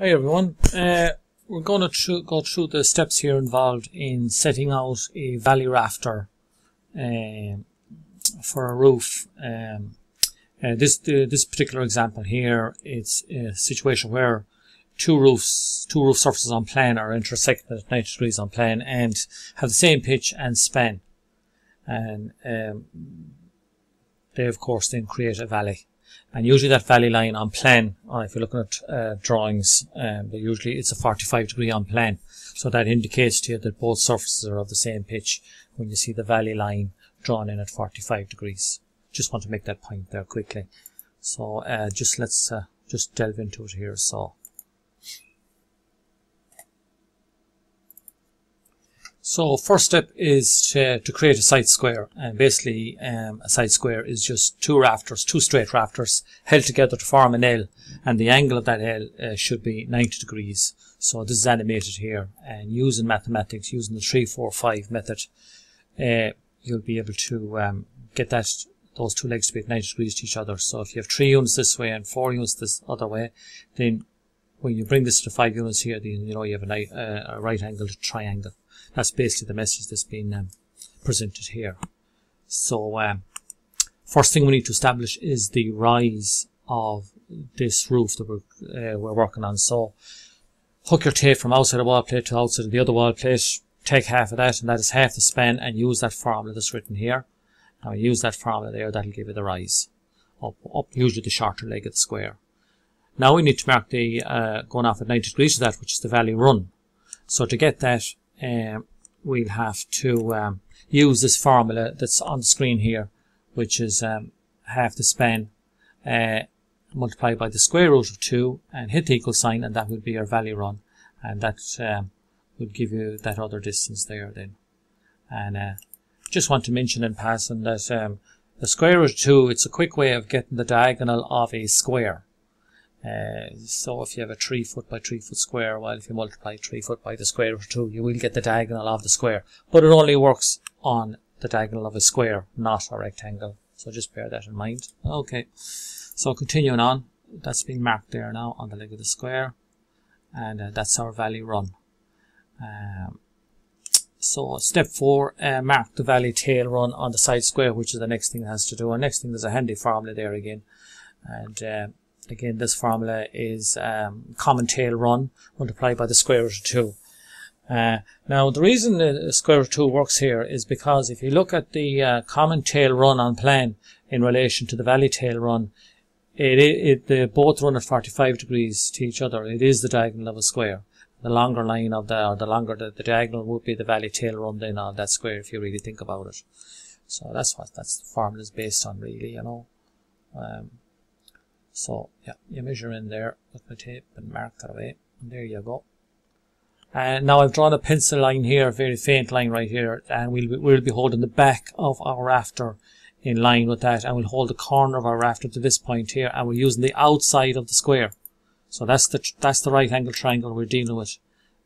Hi everyone. Uh, we're going to tr- go through the steps here involved in setting out a valley rafter um, for a roof. Um, uh, this uh, this particular example here, it's a situation where two roofs, two roof surfaces on plan are intersected at 90 degrees on plan and have the same pitch and span, and um, they of course then create a valley. And usually that valley line on plan, or if you're looking at uh, drawings, um, usually it's a 45 degree on plan. So that indicates to you that both surfaces are of the same pitch when you see the valley line drawn in at 45 degrees. Just want to make that point there quickly. So uh, just let's uh, just delve into it here. So So first step is to, to create a site square and basically um, a site square is just two rafters, two straight rafters held together to form an L and the angle of that L uh, should be 90 degrees. So this is animated here and using mathematics, using the 345 method, uh, you'll be able to um, get that those two legs to be at 90 degrees to each other. So if you have three units this way and four units this other way, then when you bring this to five units here, then you know you have a, uh, a right angled triangle. That's basically the message that's been um, presented here. So, um, first thing we need to establish is the rise of this roof that we're, uh, we're working on. So, hook your tape from outside the wall plate to outside of the other wall plate, take half of that, and that is half the span, and use that formula that's written here. Now, use that formula there, that'll give you the rise. Up, up usually the shorter leg of the square. Now we need to mark the, uh, going off at 90 degrees to that, which is the valley run. So to get that, um, we'll have to um, use this formula that's on the screen here, which is um, half the span uh, multiplied by the square root of 2 and hit the equal sign and that would be our valley run and that um, would give you that other distance there then. And uh, just want to mention in passing that um, the square root of 2, it's a quick way of getting the diagonal of a square. Uh, so if you have a 3 foot by 3 foot square, well, if you multiply 3 foot by the square root of 2, you will get the diagonal of the square. But it only works on the diagonal of a square, not a rectangle. So just bear that in mind. Okay. So continuing on, that's been marked there now on the leg of the square. And uh, that's our valley run. Um, so step four, uh, mark the valley tail run on the site square, which is the next thing it has to do. And next thing, there's a handy formula there again. And uh, Again, this formula is um, common tail run multiplied by the square root of 2. Uh, now, the reason the square root of 2 works here is because if you look at the uh, common tail run on plan in relation to the valley tail run, it, it, they both run at 45 degrees to each other. It is the diagonal of a square. The longer line of the, or the longer the, the diagonal would be the valley tail run then of that square if you really think about it. So that's what that's the formula is based on really, you know. Um, so yeah, you measure in there with my tape and mark that away. And there you go. And now I've drawn a pencil line here, a very faint line right here, and we'll be, we'll be holding the back of our rafter in line with that, and we'll hold the corner of our rafter to this point here, and we're using the outside of the square. So that's the that's the right angle triangle we're dealing with,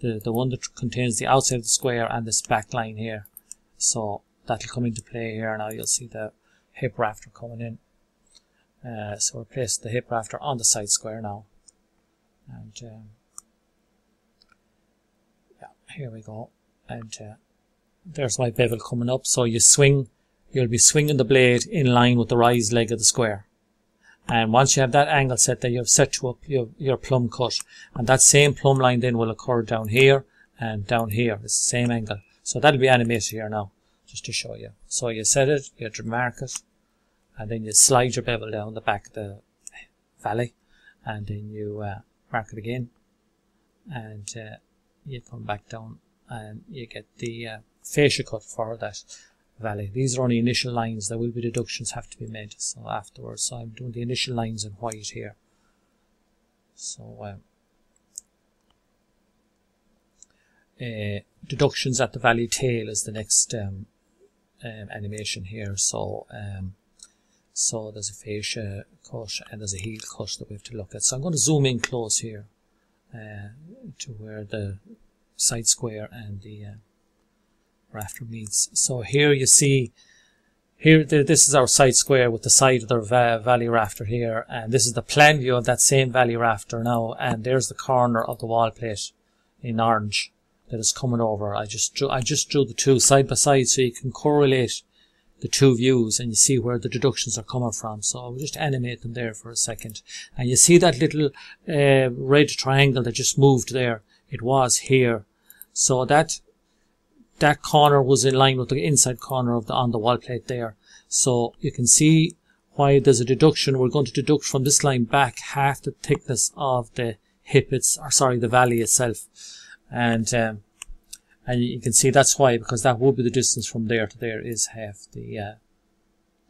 the the one that contains the outside of the square and this back line here. So that'll come into play here. And now you'll see the hip rafter coming in. Uh, so we'll place the hip rafter on the site square now. And um, yeah, here we go. And uh, there's my bevel coming up. So you swing, you'll be swinging the blade in line with the rise leg of the square. And once you have that angle set there, you've set to up your, your plumb cut. And that same plumb line then will occur down here and down here. It's the same angle. So that'll be animated here now, just to show you. So you set it, you mark it, and then you slide your bevel down the back of the valley and then you uh, mark it again and uh, you come back down and you get the uh, fascia cut for that valley. These are only initial lines. There will be deductions have to be made so afterwards. So I'm doing the initial lines in white here. So um, uh, deductions at the valley tail is the next um, um, animation here. So um, so there's a fascia cut and there's a heel cut that we have to look at. So I'm going to zoom in close here uh, to where the site square and the uh, rafter meets. So here you see here, this is our site square with the side of the valley rafter here, and this is the plan view of that same valley rafter now, and there's the corner of the wall plate in orange that is coming over. I just drew, I just drew the two side by side so you can correlate the two views and you see where the deductions are coming from. So I'll just animate them there for a second. And you see that little uh, red triangle that just moved there. It was here. So that that corner was in line with the inside corner of the on the wall plate there. So you can see why there's a deduction. We're going to deduct from this line back half the thickness of the hip, it's, or sorry, the valley itself. And um, and you can see that's why because that would be the distance from there to there is half the uh,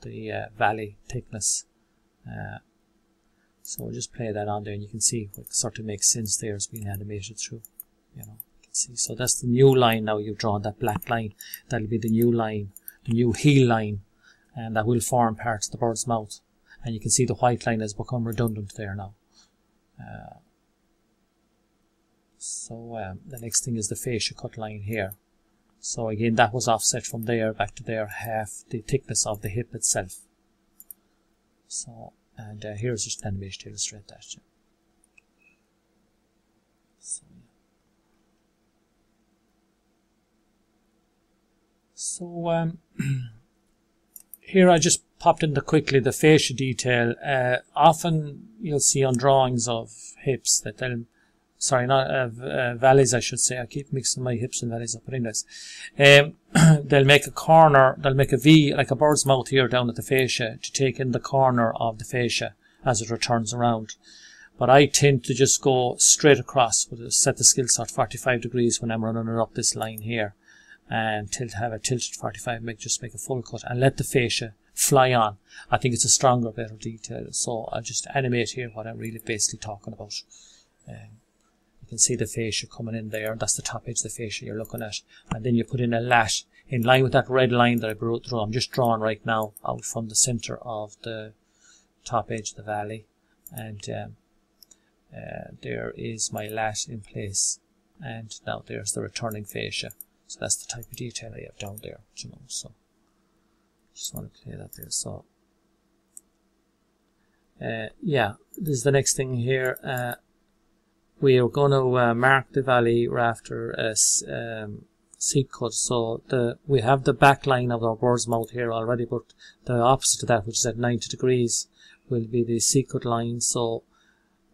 the uh, valley thickness. Uh, so we'll just play that on there and you can see what sort of makes sense there is being animated through you know you can see. So that's the new line now you've drawn that black line. That'll be the new line the new heel line and that will form part of the bird's mouth. And you can see the white line has become redundant there now. Uh, so um, the next thing is the fascia cut line here. So again, that was offset from there back to there, half the thickness of the hip itself. So, and uh, here's just an animation to illustrate that. Yeah. So, so um, here I just popped into quickly the fascia detail. Uh, often you'll see on drawings of hips that they'll sorry, not uh, uh, valleys, I should say. I keep mixing my hips and valleys up, anyways. Um, they'll make a corner, they'll make a V, like a bird's mouth here down at the fascia, to take in the corner of the fascia as it returns around. But I tend to just go straight across, with set the skill at 45 degrees when I'm running it up this line here. And tilt, have a tilted 45, make just make a full cut, and let the fascia fly on. I think it's a stronger, better detail. So I'll just animate here what I'm really basically talking about. Um, you can see the fascia coming in there. That's the top edge of the fascia you're looking at. And then you put in a lat in line with that red line that I brought through. I'm just drawing right now out from the center of the top edge of the valley. And um, uh, there is my lat in place. And now there's the returning fascia. So that's the type of detail I have down there, you know. So just want to clear that there. So uh, yeah, this is the next thing here. Uh, we are going to uh, mark the valley rafter as um, seat cut. So the we have the back line of our bird's mouth here already, but the opposite to that, which is at 90 degrees, will be the seat cut line. So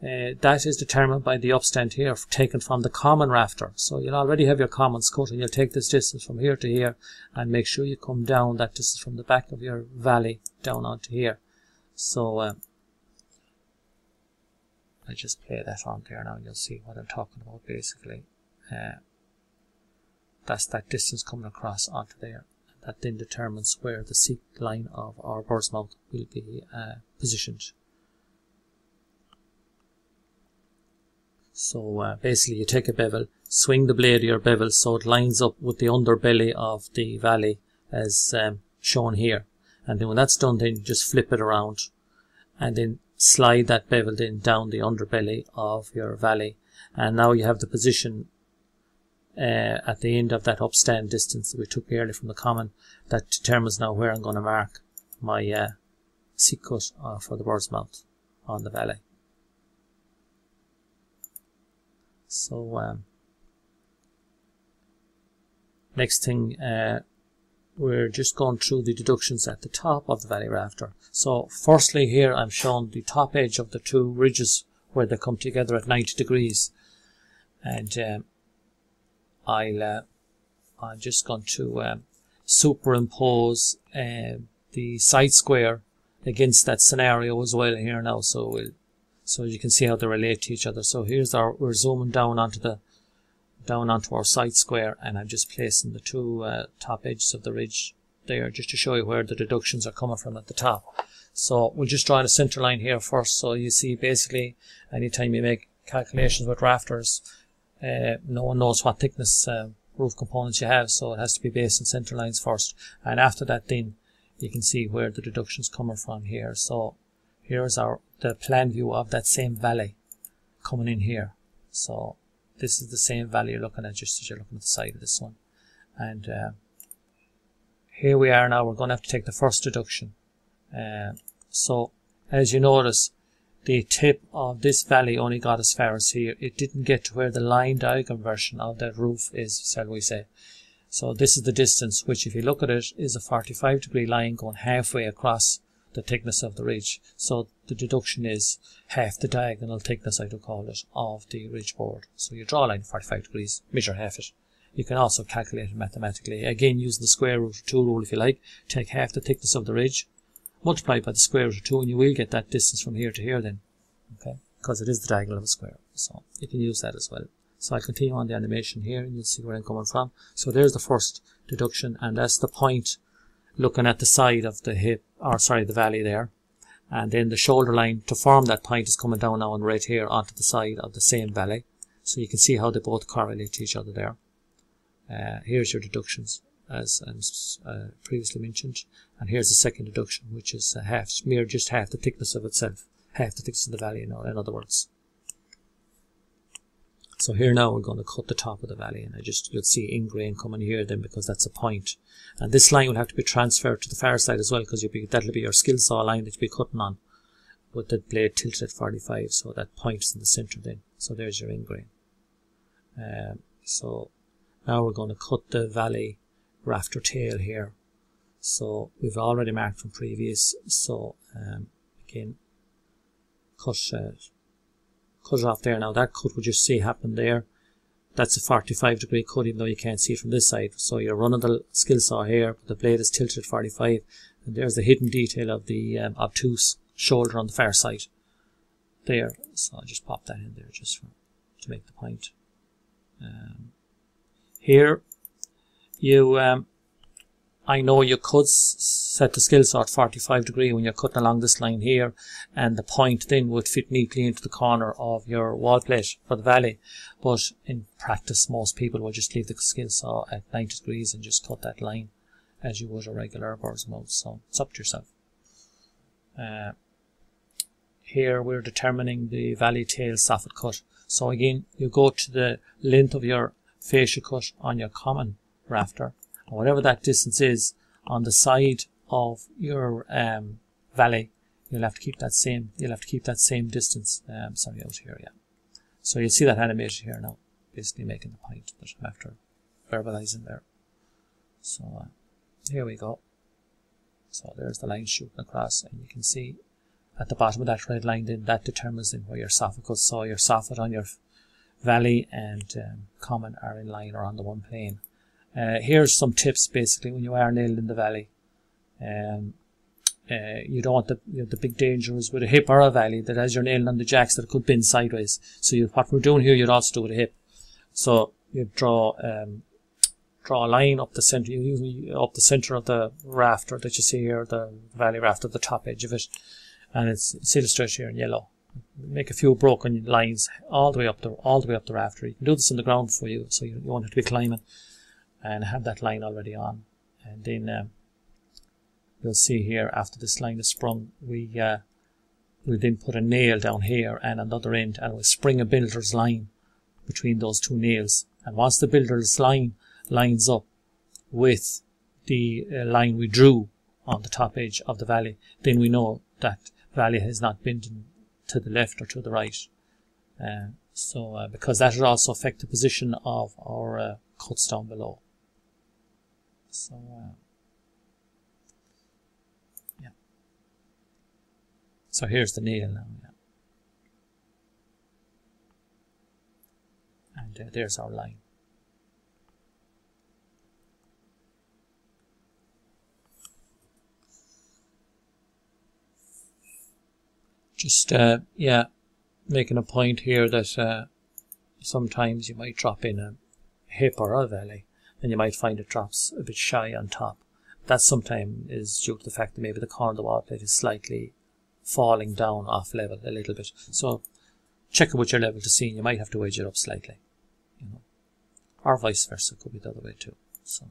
uh, that is determined by the upstand here taken from the common rafter. So you'll already have your commons cut and you'll take this distance from here to here and make sure you come down that distance from the back of your valley down onto here. So uh, I just play that on there now and you'll see what I'm talking about basically. Uh, that's that distance coming across onto there. That then determines where the seat line of our bird's mouth will be uh, positioned. So uh, basically you take a bevel, swing the blade of your bevel so it lines up with the underbelly of the valley as um, shown here. And then when that's done, then you just flip it around and then slide that bevel in down the underbelly of your valley and now you have the position uh, at the end of that upstand distance that we took earlier from the common that determines now where I'm going to mark my uh, seat cut uh, for the bird's mouth on the valley. So um, next thing uh, we're just going through the deductions at the top of the valley rafter. So firstly here I'm showing the top edge of the two ridges where they come together at 90 degrees. And um, I'll uh, I'm just going to um, superimpose uh, the site square against that scenario as well here now. So we'll, so you can see how they relate to each other. So here's our we're zooming down onto the down onto our site square and I'm just placing the two uh, top edges of the ridge there just to show you where the deductions are coming from at the top. So we'll just draw in a center line here first. So you see basically anytime you make calculations with rafters, uh, no one knows what thickness uh, roof components you have, so it has to be based on center lines first. And after that then you can see where the deductions coming from here. So here's our the plan view of that same valley coming in here. So this is the same value you're looking at just as you're looking at the side of this one and uh, here we are now, we're going to have to take the first deduction. Uh, so, as you notice, the tip of this valley only got as far as here. It didn't get to where the line diagram version of that roof is, shall we say. So this is the distance, which if you look at it, is a 45 degree line going halfway across the thickness of the ridge. So the deduction is half the diagonal thickness, I do call it, of the ridge board. So you draw a line 45 degrees, measure half it. You can also calculate it mathematically. Again, using the square root of 2 rule if you like. Take half the thickness of the ridge, multiply by the square root of 2 and you will get that distance from here to here then. Okay, because it is the diagonal of a square. So you can use that as well. So I'll continue on the animation here and you'll see where I'm coming from. So there's the first deduction and that's the point looking at the side of the hip, or sorry, the valley there. And then the shoulder line to form that point is coming down now and right here onto the side of the same valley. So you can see how they both correlate to each other there. Uh, here's your deductions as, uh, previously mentioned. And here's the second deduction, which is half, mere just half the thickness of itself, half the thickness of the valley, in, in other words. So here now we're going to cut the top of the valley and I just, you'll see ingrain coming here then because that's a point. And this line will have to be transferred to the far side as well because be, that'll be your skill saw line that you'll be cutting on with the blade tilted at 45 so that point is in the center then. So there's your ingrain. Um, so now we're going to cut the valley rafter tail here. So we've already marked from previous. So um, again, cut uh, cut it off there. Now that cut would just see happen there. That's a 45 degree cut even though you can't see it from this side. So you're running the skill saw here, but the blade is tilted 45 and there's the hidden detail of the um, obtuse shoulder on the far side there. So I'll just pop that in there just for, to make the point. Um, here you um, I know you could set the skill saw at 45 degree when you're cutting along this line here and the point then would fit neatly into the corner of your wall plate for the valley. But in practice most people will just leave the skill saw at 90 degrees and just cut that line as you would a regular bird's mouth so it's up to yourself. Uh, here we're determining the valley tail soffit cut. So again you go to the length of your fascia cut on your common rafter whatever that distance is on the side of your um, valley, you'll have to keep that same. You'll have to keep that same distance. Um, sorry, out here, yeah. So you see that animated here now, basically making the point that I'm after verbalizing there. So uh, here we go. So there's the line shooting across, and you can see at the bottom of that red line, then that determines then where your soffit cuts. So your soffit on your valley and um, common are in line or on the one plane. Uh, here's some tips basically when you are nailed in the valley. Um, uh, you don't want the you know, the big danger is with a hip or a valley that as you're nailing on the jacks that could bend sideways. So you, what we're doing here, you'd also do with a hip. So you draw um, draw a line up the center, you up the center of the rafter that you see here, the valley rafter, the top edge of it, and it's, it's illustrated here in yellow. Make a few broken lines all the way up the all the way up the rafter. You can do this on the ground for you, so you, you won't have to be climbing and have that line already on. And then um, you'll see here after this line is sprung, we uh, we then put a nail down here and another end, and we'll spring a builder's line between those two nails. And once the builder's line lines up with the uh, line we drew on the top edge of the valley, then we know that valley has not been to the left or to the right. Uh, so, uh, because that would also affect the position of our uh, cuts down below. So, uh, yeah. So here's the nail now, yeah. And uh, there's our line. Just, uh, yeah, making a point here that uh, sometimes you might drop in a hip or a valley then you might find it drops a bit shy on top. That sometimes is due to the fact that maybe the corner of the wall plate is slightly falling down off level a little bit. So check it with your level to see, and you might have to wedge it up slightly, you know, or vice versa. Could be the other way too. So,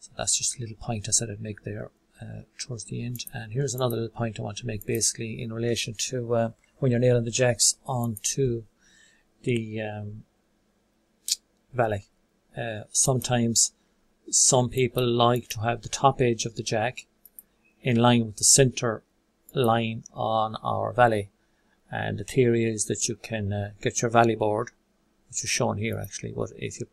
so that's just a little point I said I'd make there uh, towards the end. And here's another little point I want to make, basically in relation to uh, when you're nailing the jacks onto the um, valley uh, sometimes some people like to have the top edge of the jack in line with the center line on our valley. And the theory is that you can uh, get your valley board, which is shown here actually, but if you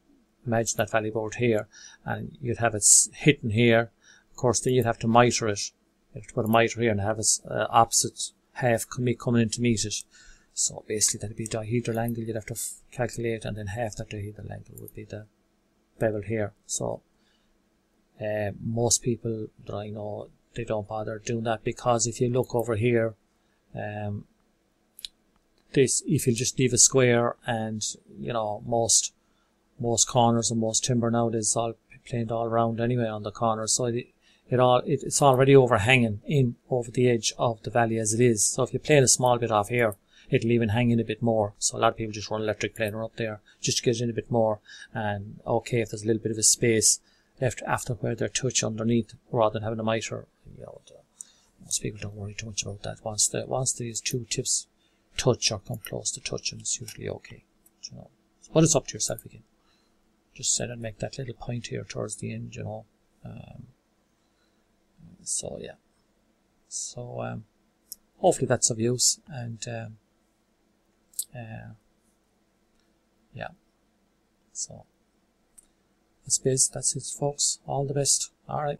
imagine that valley board here and you'd have it hitting here, of course then you'd have to miter it. You have to put a miter here and have its uh, opposite half coming in to meet it. So basically that'd be dihedral angle you'd have to calculate and then half that dihedral angle would be the bevel here. So uh, most people that I know they don't bother doing that because if you look over here um, this if you just leave a square and you know most most corners and most timber nowadays all planed all around anyway on the corners so it, it all it, it's already overhanging in over the edge of the valley as it is so if you plane a small bit off here it'll even hang in a bit more. So a lot of people just run electric planer up there just to get in a bit more. And okay if there's a little bit of a space left after where they're touch underneath rather than having a miter you know most people don't worry too much about that. Once the once these two tips touch or come close to touching it's usually okay you know. But it's up to yourself again. Just set and make that little point here towards the end you know. Um, so yeah. So um, hopefully that's of use and um, uh, yeah so that's biz that's it folks. All the best. All right